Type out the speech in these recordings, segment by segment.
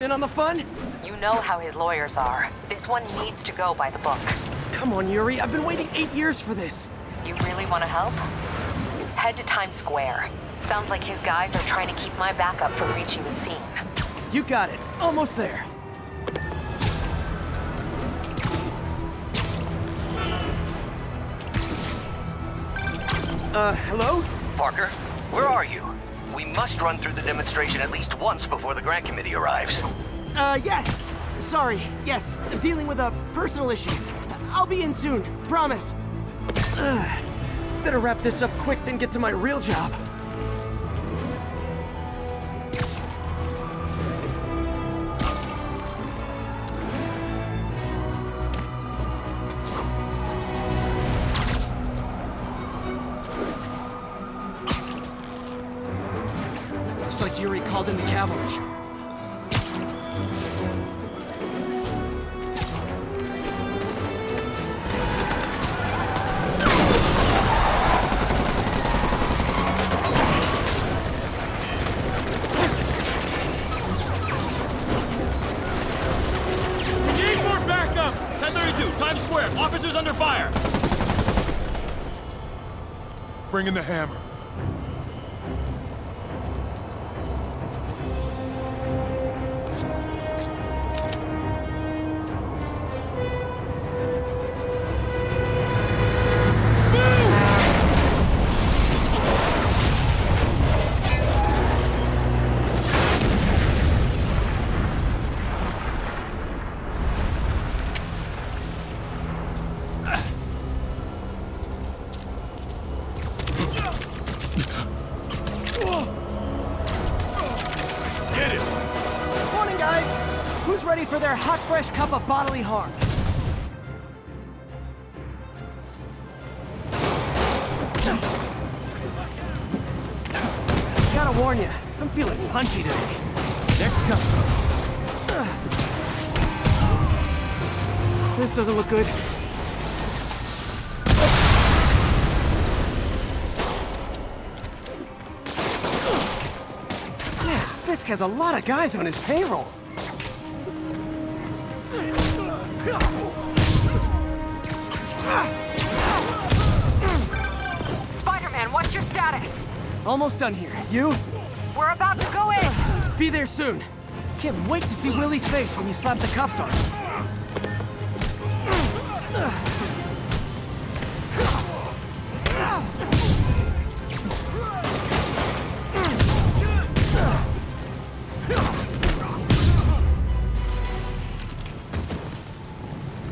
in on the fun? You know how his lawyers are. This one needs to go by the book. Come on, Yuri. I've been waiting eight years for this. You really want to help? Head to Times Square. Sounds like his guys are trying to keep my backup from reaching the scene. You got it. Almost there. Uh, hello? Parker, where are you? We must run through the demonstration at least once before the grant committee arrives. Uh, yes. Sorry. Yes. I'm Dealing with a personal issue. I'll be in soon. Promise. Ugh. Better wrap this up quick than get to my real job. Looks like Yuri called in the cavalry. Need more backup! 1032, Times Square. Officers under fire. Bring in the hammer. Their hot, fresh cup of bodily harm? Gotta warn you, I'm feeling punchy today. Next up. This doesn't look good. Fisk has a lot of guys on his payroll. Spider-Man, what's your status? Almost done here. You? We're about to go in! Be there soon. Can't wait to see Willie's face when you slap the cuffs on him.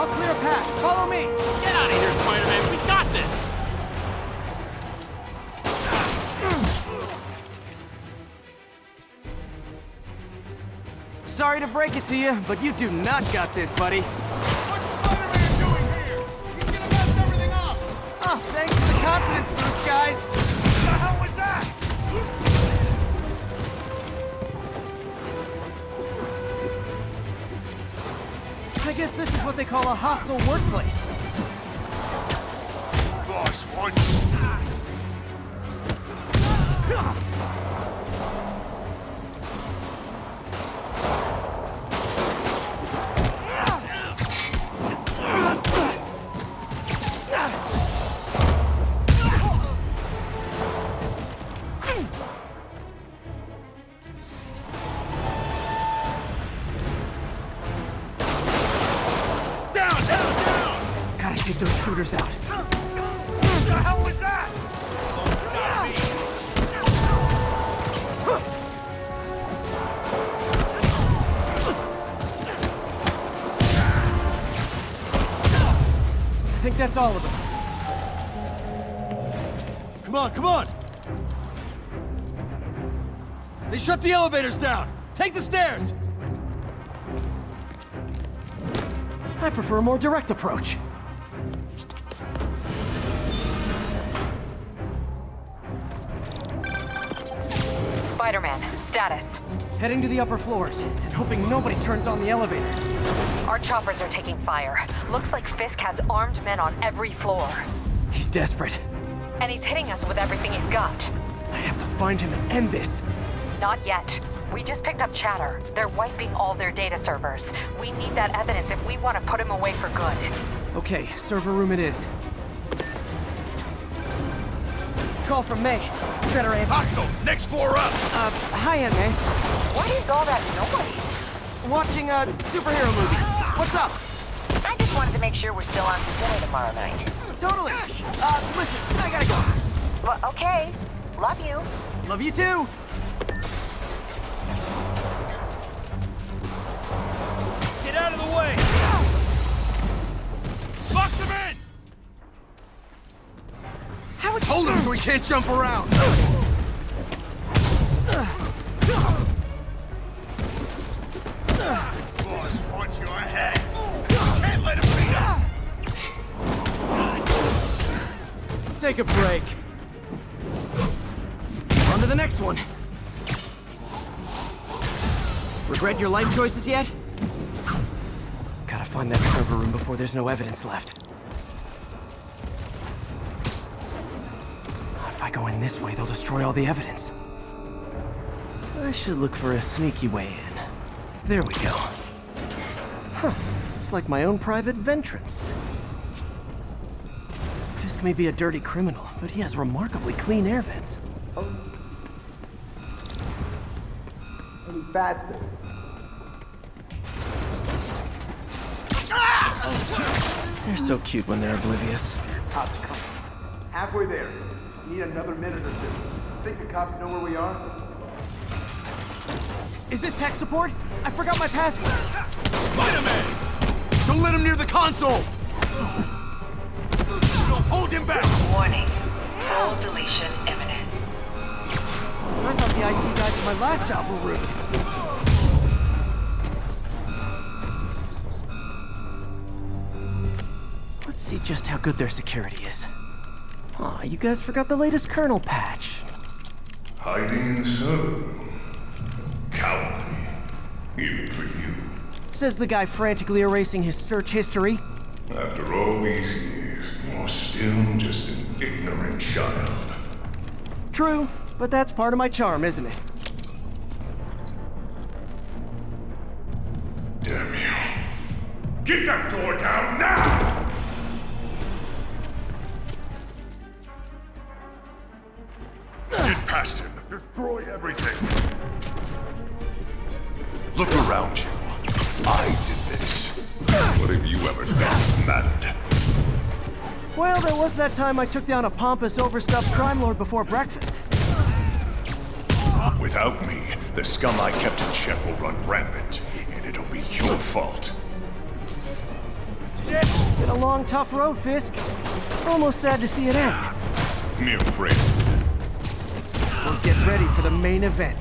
I'll clear a path. Follow me! Get out of here, Spider-Man. We got this! Sorry to break it to you, but you do not got this, buddy. What's Spider-Man doing here? He's gonna mess everything up! Oh, thanks for the confidence boost, guys. I guess this is what they call a hostile workplace. That's all of them. Come on, come on! They shut the elevators down! Take the stairs! I prefer a more direct approach. Spider-Man, status. Heading to the upper floors, and hoping nobody turns on the elevators. Our choppers are taking fire. Looks like Fisk has armed men on every floor. He's desperate. And he's hitting us with everything he's got. I have to find him and end this. Not yet. We just picked up chatter. They're wiping all their data servers. We need that evidence if we want to put him away for good. Okay, server room it is. Call from May. Better answer. Hostiles, next floor up. Uh, hi, Aunt May. What is all that noise? Watching a superhero movie. What's up? I just wanted to make sure we're still on for dinner tomorrow night. Totally. Uh, listen, I gotta go. Well, okay. Love you. Love you too. Get out of the way! Lock them in. How is Hold him so he can't jump around. Take a break. On to the next one. Regret your life choices yet? Gotta find that server room before there's no evidence left. If I go in this way, they'll destroy all the evidence. I should look for a sneaky way in. There we go. Huh. It's like my own private ventrance. Fisk may be a dirty criminal, but he has remarkably clean air vents. Any faster. They're so cute when they're oblivious. Cops coming. Halfway there. Need another minute or two. Think the cops know where we are? Is this tech support? I forgot my password. Spider-Man! Don't let him near the console! Don't hold him back! Warning. Full deletion imminent. I thought the IT guys at my last job were rude. Let's see just how good their security is. Aw, you guys forgot the latest kernel patch. Hiding so cowardly, even for you. Says the guy frantically erasing his search history. After all these years, you're still just an ignorant child. True, but that's part of my charm, isn't it? Damn you! Get that door down now! Get past him. Destroy everything. Look around you. I did this. What have you ever done mattered? Well, there was that time I took down a pompous, overstuffed crime lord before breakfast. Without me, the scum I kept in check will run rampant, and it'll be your fault. Been a long, tough road, Fisk. Almost sad to see it end. Mere praise. We'll get ready for the main event.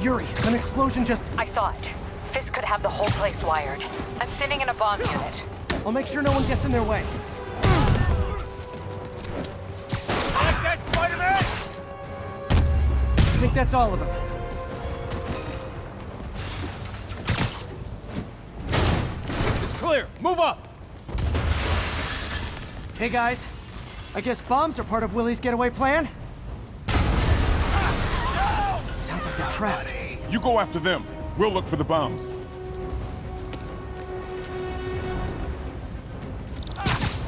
Yuri, an explosion just... I saw it. Fisk could have the whole place wired. I'm sitting in a bomb unit. I'll make sure no one gets in their way. Like that, Spider-Man! I think that's all of them. It's clear! Move up! Hey guys, I guess bombs are part of Willie's getaway plan? crowd. You go after them. We'll look for the bombs.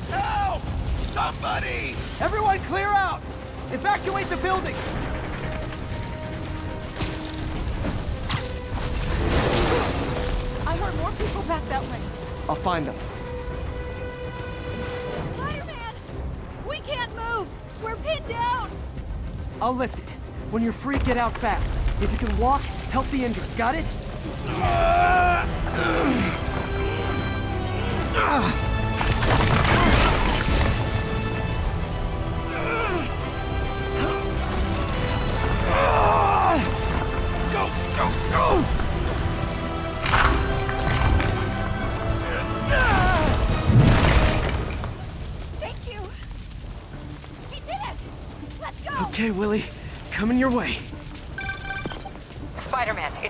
Help! Somebody! Everyone clear out! Evacuate the building! I heard more people back that way. I'll find them. Spider-Man! We can't move! We're pinned down! I'll lift it. When you're free, get out fast. If you can walk, help the injured. Got it? Go, go, go! Thank you! We did it! Let's go! Okay, Willie. Coming your way.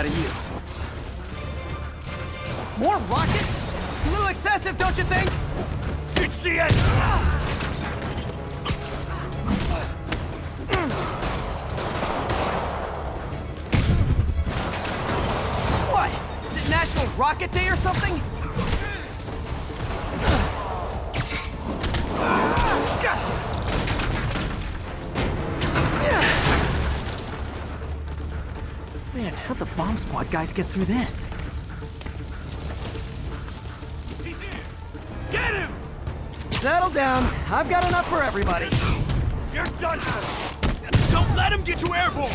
Out of you. More rockets? A little excessive, don't you think? Did she it? What? Is it National Rocket Day or something? How'd the bomb squad guys get through this? Get him! Settle down. I've got enough for everybody. You're done for! Don't let him get you airborne!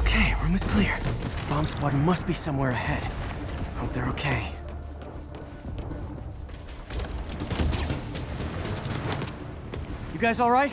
Okay, room is clear. Bomb squad must be somewhere ahead. Hope they're okay. You guys all right?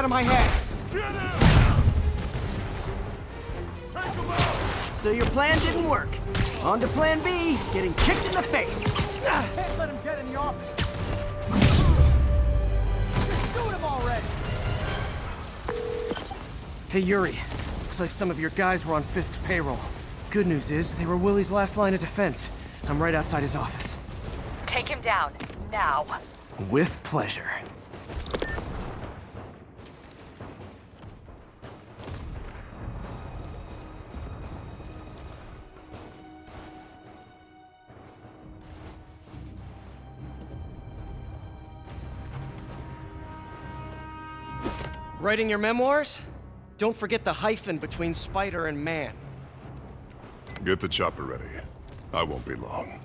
Out of my head. So your plan didn't work. On to plan B, getting kicked in the face. Can't let him get in the office! Shoot him already! Hey Yuri, looks like some of your guys were on Fisk's payroll. Good news is, they were Willie's last line of defense. I'm right outside his office. Take him down, now. With pleasure. Writing your memoirs? Don't forget the hyphen between spider and man. Get the chopper ready. I won't be long.